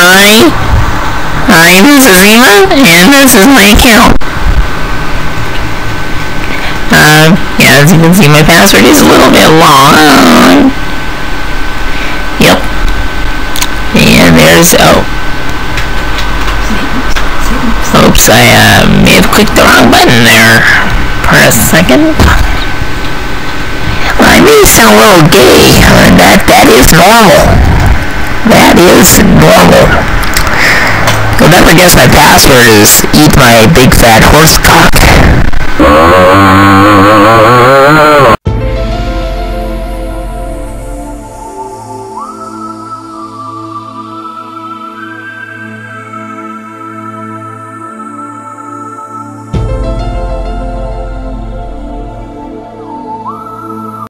Hi. Hi, this is Eva, and this is my account. Um, yeah, as you can see, my password is a little bit long. Yep. And there's, oh. Oops, I uh, may have clicked the wrong button there for a second. Well, I may sound a little gay. That, that is normal. Is normal. Never guess my password is eat my big fat horse cock.